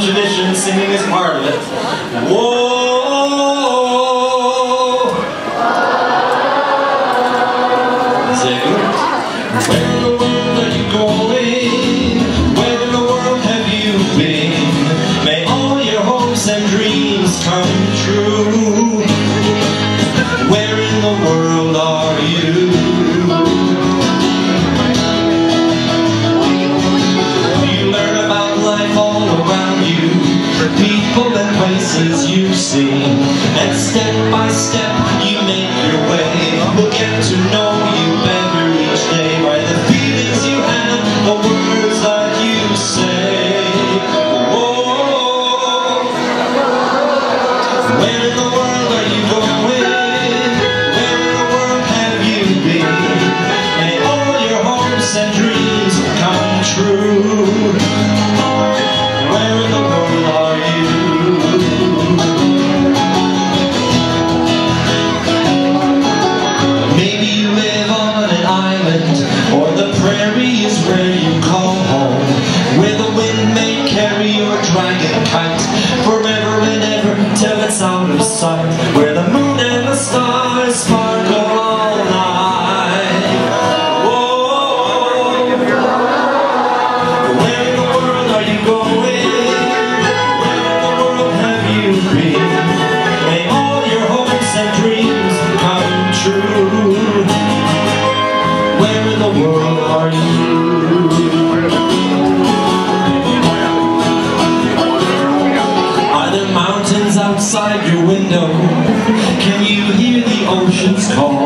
tradition, singing is part of it. Whoa! people and places you see, And step by step you make your way. We'll get to know you better each day By the feelings you have, the words that you say. Whoa. When the Or the prairie is where you call home Where the wind may carry your dragon kite. Are the mountains outside your window Can you hear the ocean's call?